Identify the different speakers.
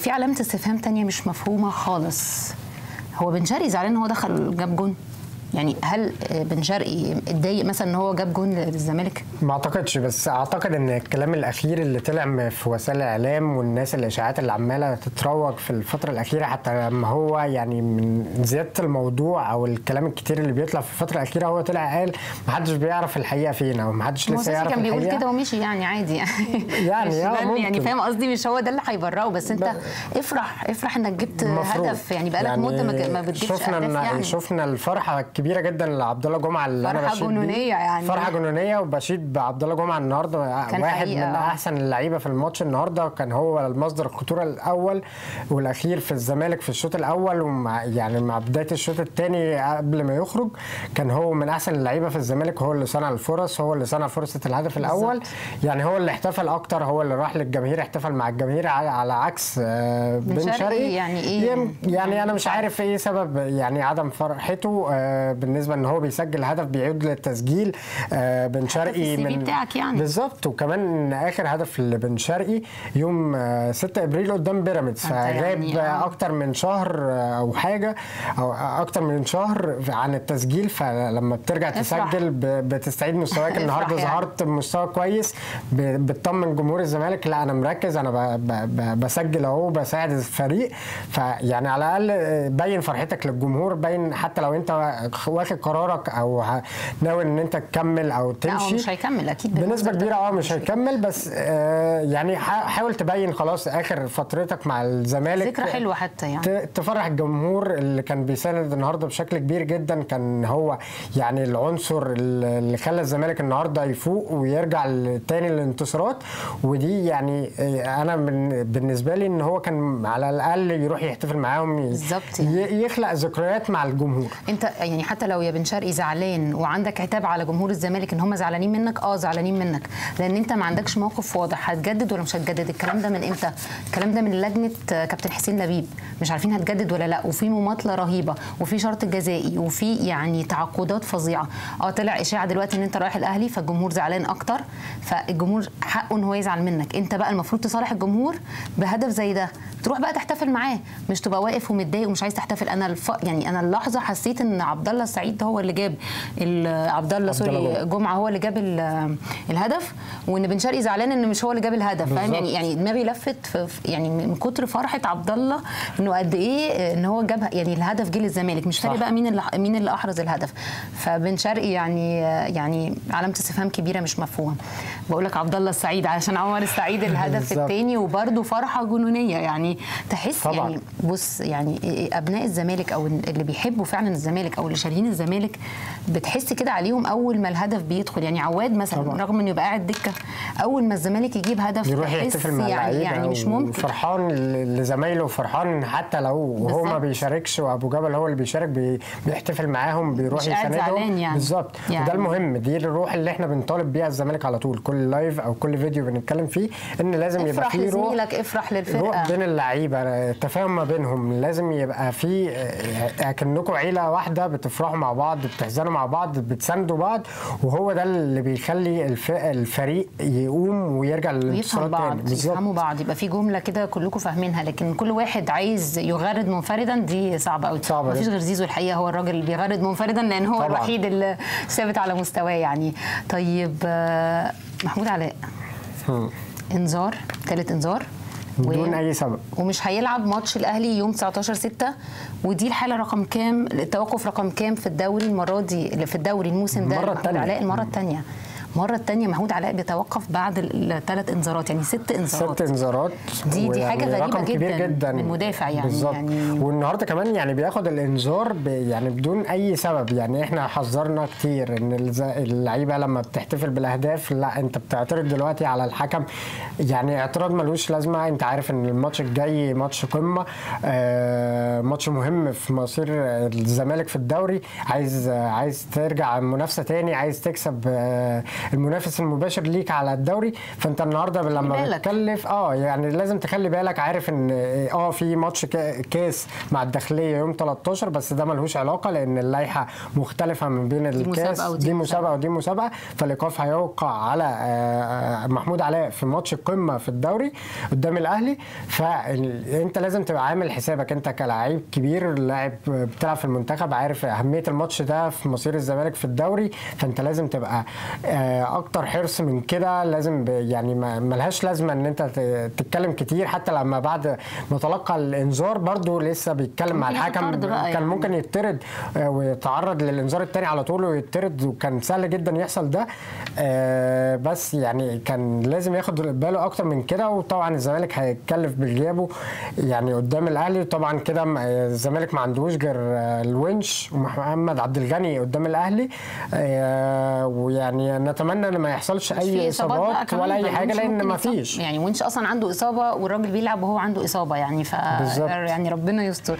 Speaker 1: في علامة استفهام تانية مش مفهومة خالص. هو بن شرقي زعلان إن هو دخل جاب جون؟ يعني هل بن شرقي اتضايق مثلا إن هو جاب جون للزمالك؟
Speaker 2: ما أعتقدش بس أعتقد إن الكلام الأخير اللي طلع في وسائل الإعلام والناس الإشاعات اللي عمالة تتروج في الفترة الأخيرة حتى لما هو يعني من زيادة الموضوع أو الكلام الكتير اللي بيطلع في الفترة الأخيرة هو طلع قال ما حدش بيعرف الحقيقة فين أو حدش لسه يعرف
Speaker 1: كان بيقول كده ومشي يعني عادي. يعني
Speaker 2: يعني آه،
Speaker 1: يعني. فاهم قصدي؟ مش هو ده اللي هيبرئه بس أنت
Speaker 2: ب-
Speaker 1: افرح افرح إنك جبت
Speaker 2: المفروض.
Speaker 1: هدف يعني بقالك مدة ما ما بتجيبش
Speaker 2: شفنا أهداف
Speaker 1: يعني.
Speaker 2: شفنا الفرحة الكبيره جدا لعبد الله جمعة اللي
Speaker 1: أنا
Speaker 2: بشيد بيه.
Speaker 1: جنونية يعني.
Speaker 2: فرحة جنونية وبشيد بعبد الله جمعة النهارده.
Speaker 1: كان
Speaker 2: واحد
Speaker 1: حقيقة،
Speaker 2: من. أحسن اللعيبة في الماتش النهارده. كان هو المصدر الخطورة الأول والأخير في الزمالك في الشوط الأول ومع يعني مع بداية الشوط الثاني قبل ما يخرج. كان هو من أحسن اللعيبة في الزمالك. هو اللي صنع الفرص. هو اللي صنع فرصة الهدف الأول. يعني هو اللي احتفل أكتر. هو اللي راح للجماهير. احتفل مع الجماهير على عكس آه،
Speaker 1: بن شرقي يعني؟
Speaker 2: يم- يعني أنا مش عارف إيه سبب يعني عدم فرحته. آه، بالنسبة إن هو بيسجل هدف بيعود للتسجيل آه، بن شرقي
Speaker 1: في بتاعك يعني.
Speaker 2: بالظبط وكمان آخر هدف لبن شرقي يوم آه، 6 إبريل قدام بيراميدز
Speaker 1: أنت
Speaker 2: فغاب
Speaker 1: يعني، آه.
Speaker 2: أكتر من شهر آه، أو حاجة أو أكتر من شهر عن التسجيل فلما بترجع
Speaker 1: افرح.
Speaker 2: تسجل بتستعيد مستواك النهارده
Speaker 1: يعني.
Speaker 2: ظهرت بمستوى كويس ب- بتطمن جمهور الزمالك لا أنا مركز أنا بسجل أهو بساعد الفريق فيعني على الأقل آه، بين فرحتك للجمهور بين حتى لو أنت واخد قرارك أو ناوي إن أنت تكمل أو
Speaker 1: لا هو
Speaker 2: تمشي؟
Speaker 1: مش هيكمل أكيد بنسبة.
Speaker 2: كبيرة آه مش هيكمل بس آه يعني حا- حاول تبين خلاص آخر فترتك مع الزمالك.
Speaker 1: ذكرى حلوة حتى يعني.
Speaker 2: تفرح الجمهور اللي كان بيساند النهارده بشكل كبير جدا كان هو يعني العنصر اللي خلى الزمالك النهارده يفوق ويرجع تاني للانتصارات ودي يعني آه، أنا من بالنسبة لي إن هو كان على الأقل يروح يحتفل معاهم
Speaker 1: بالظبط
Speaker 2: ي- يخلق ذكريات مع الجمهور.
Speaker 1: أنت يعني حتى لو يا بن شرقي زعلان وعندك عتاب على جمهور الزمالك إن هم زعلانين منك آه زعلانين منك. لأن أنت ما عندكش موقف واضح هتجدد ولا مش هتجدد؟ الكلام ده من إمتى؟ الكلام ده من لجنة آه، كابتن حسين لبيب. مش عارفين هتجدد ولا لأ. وفي مماطلة رهيبة وفي شرط جزائي وفي يعني تعاقدات فظيعة. آه طلع إشاعة دلوقتي إن أنت رايح الأهلي فالجمهور زعلان أكتر. فالجمهور حقه إن هو يزعل منك. أنت بقى المفروض تصالح الجمهور بهدف زي ده. تروح بقى تحتفل معاه. مش تبقى واقف ومتضايق ومش عايز تحتفل. أنا الف... يعني أنا اللحظة حسيت إن عبد الله السعيد هو اللي جاب عبد الله سوري.
Speaker 2: جمعة
Speaker 1: هو اللي جاب ال- الهدف وإن بن شرقي زعلان إن مش هو اللي جاب الهدف فاهم. يعني يعني دماغي لفت يعني من كتر فرحة عبد الله إنه قد إيه إن هو جاب يعني الهدف جه للزمالك مش فارق. بقى مين اللي مين اللي أحرز الهدف فبن شرقي يعني يعني علامة استفهام كبيرة مش مفهومة بقول لك عبد الله السعيد عشان عمر السعيد الهدف. الثاني وبرده فرحة جنونية يعني تحس
Speaker 2: طبعاً.
Speaker 1: يعني بص يعني أبناء الزمالك أو اللي بيحبوا فعلا الزمالك أو اللي شاريين الزمالك بتحس كده عليهم أول ما الهدف بيدخل يعني عواد مثلا
Speaker 2: طبعاً.
Speaker 1: رغم إنه يبقى قاعد دكة أول ما الزمالك يجيب هدف
Speaker 2: يروح يحتفل مع
Speaker 1: يعني يعني مش ممكن
Speaker 2: فرحان لزمايله وفرحان حتى لو وهو ما. بيشاركش وأبو جبل هو اللي بيشارك بي بيحتفل معاهم بيروح يساندهم
Speaker 1: يعني.
Speaker 2: بالظبط
Speaker 1: يعني.
Speaker 2: وده المهم دي الروح اللي إحنا بنطالب بيها الزمالك على طول كل لايف أو كل فيديو بنتكلم فيه إن لازم يبقى فيه روح
Speaker 1: لزميلك افرح
Speaker 2: روح
Speaker 1: للفرقه
Speaker 2: بين اللعيبة تفاهم ما بينهم لازم يبقى في آه، اكنكم عيلة واحدة بتفرحوا مع بعض بتحزنوا مع بعض بتساندوا بعض وهو ده اللي بيخلي الف- الفريق يقوم ويرجع للانتصارات
Speaker 1: بعض يفهموا بعض. يبقى في جملة كده كلكم فاهمينها لكن كل واحد عايز يغرد منفردا دي صعبة قوي
Speaker 2: صعبة
Speaker 1: مفيش. غير زيزو الحقيقة هو الراجل اللي بيغرد منفردا لأن هو
Speaker 2: طبعاً.
Speaker 1: الوحيد اللي ثابت على مستواه يعني. طيب آه، محمود علاء. إنذار ثالث إنذار.
Speaker 2: بدون أي سبب.
Speaker 1: ومش هيلعب ماتش الأهلي يوم 19 6 ودي الحالة رقم كام التوقف رقم كام في الدوري المرة دي في الدوري الموسم ده؟
Speaker 2: التانية.
Speaker 1: علاء المرة الثانية المره الثانية محمود علاء بيتوقف بعد الثلاث انذارات يعني ست انذارات.
Speaker 2: ست انذارات.
Speaker 1: دي- دي حاجة
Speaker 2: ويعني
Speaker 1: غريبة
Speaker 2: رقم كبير
Speaker 1: جداً
Speaker 2: جدا.
Speaker 1: من مدافع يعني-
Speaker 2: بالظبط.
Speaker 1: يعني-
Speaker 2: والنهاردة كمان يعني بياخد الانذار يعني بدون أي سبب. يعني إحنا حذرنا كتير إن اللعيبة لما بتحتفل بالأهداف لا أنت بتعترض دلوقتي على الحكم. يعني اعتراض ملوش لازمة. أنت عارف إن الماتش الجاي ماتش قمة. آه ماتش مهم في مصير الزمالك في الدوري. عايز عايز ترجع منافسة تاني عايز تكسب آه المنافس المباشر ليك على الدوري. فانت النهارده لما. بتكلف آه يعني لازم تخلي بالك عارف إن آه في ماتش كا- كاس مع الداخلية يوم 13 بس ده ملهوش علاقة لأن اللائحة مختلفة من بين الكاس. دي.
Speaker 1: مسابقة
Speaker 2: ودي مسابقة. فالإيقاف هيوقع على آه، محمود علاء في ماتش القمة في الدوري قدام الأهلي. فانت لازم تبقى عامل حسابك أنت كلاعب كبير لاعب بتلعب في المنتخب عارف أهمية الماتش ده في مصير الزمالك في الدوري. فأنت لازم تبقى آه، أكتر حرص من كده لازم يعني ملهاش لازمة إن أنت تتكلم كتير. حتى لما بعد ما تلقى الإنذار برضو لسه بيتكلم مع الحكم. كان
Speaker 1: يعني.
Speaker 2: ممكن يطرد آه، ويتعرض للإنذار الثاني على طول ويطرد وكان سهل جدا يحصل ده. آه، بس يعني كان لازم ياخد باله أكتر من كده. وطبعا الزمالك هيتكلف بغيابه يعني قدام الأهلي. طبعا كده الزمالك ما عندوش غير آه، الونش ومحمد عبد الغني قدام الأهلي. ويعني نتمنى إن ما يحصلش أي
Speaker 1: إصابات
Speaker 2: ولا أي
Speaker 1: ما
Speaker 2: حاجة
Speaker 1: لأن
Speaker 2: ما. فيش
Speaker 1: يعني ونش أصلا عنده إصابة والراجل بيلعب وهو عنده إصابة يعني ف. يعني ربنا يستر